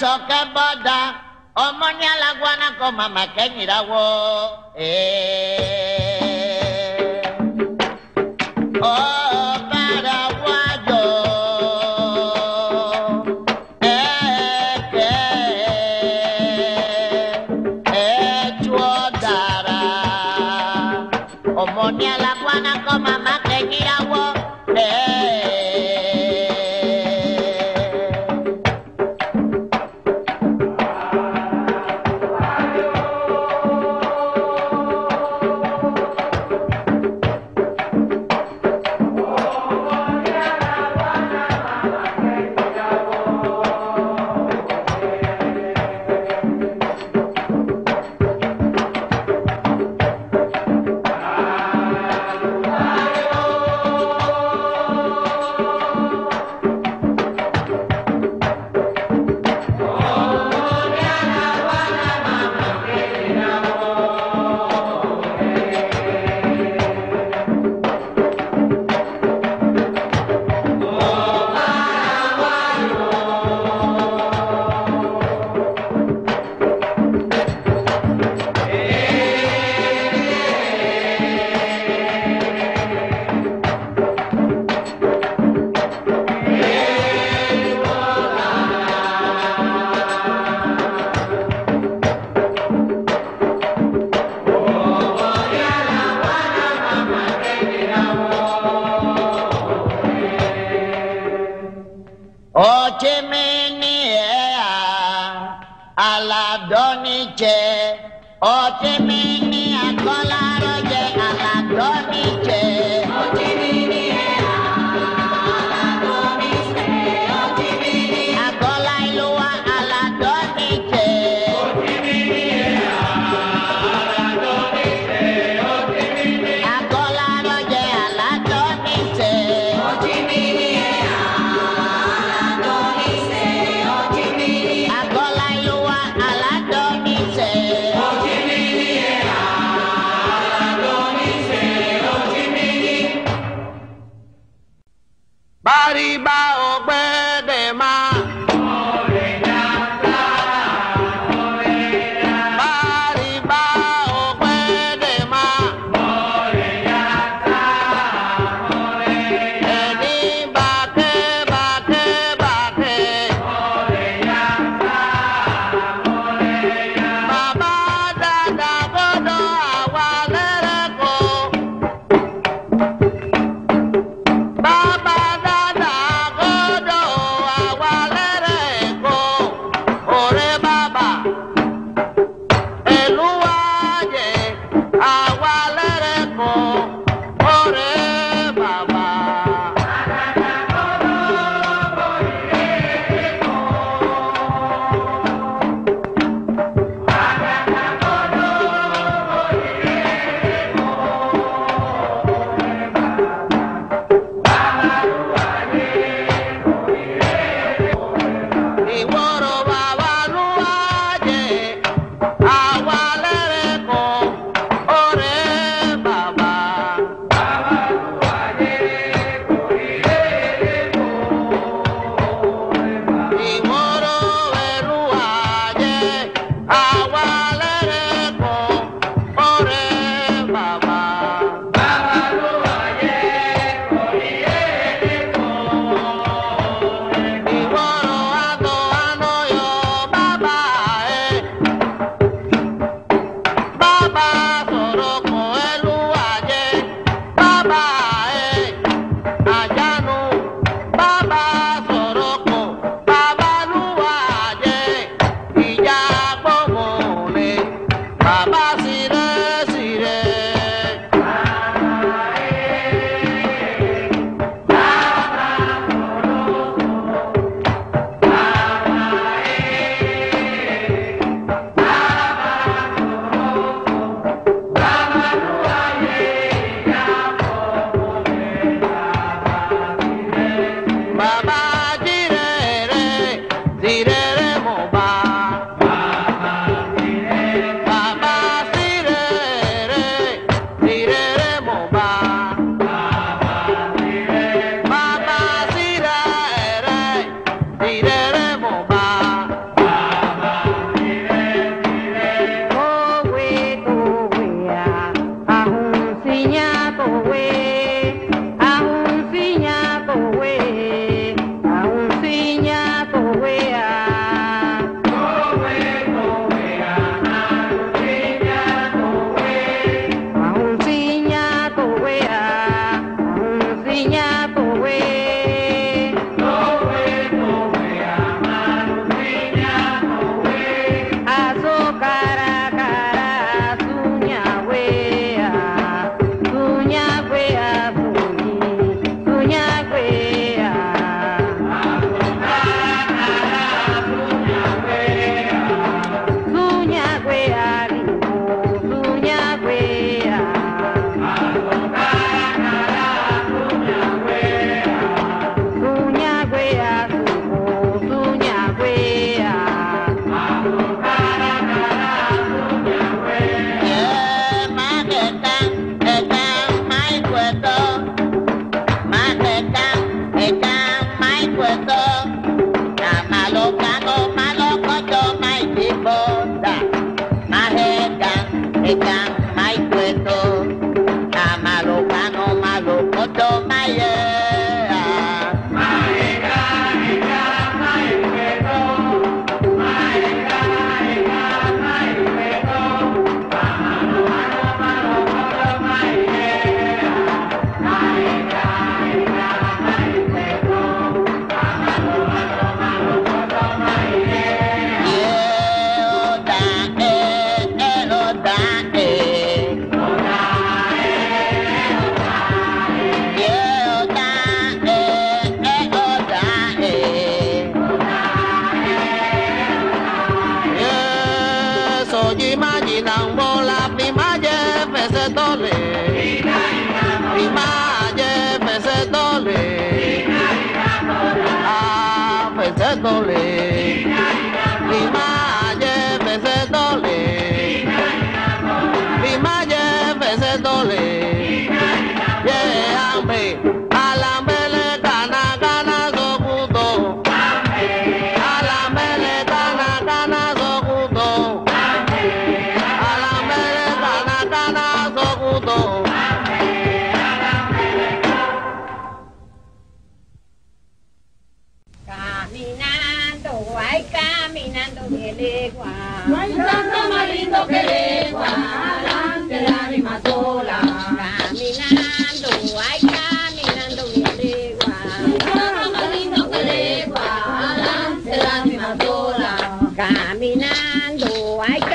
sɔkɛ bɔ da ɔmɔni alagwana kɔ mama kɛnyira wɔ ee. Otimini ea aladonike otimini amores. It's down. slowly Caminando, ay, caminando de legua. No hay más lindo que legua, adelante la rima sola. Caminando, ay, caminando de legua. No hay más lindo que legua, adelante la rima sola. Caminando, ay, caminando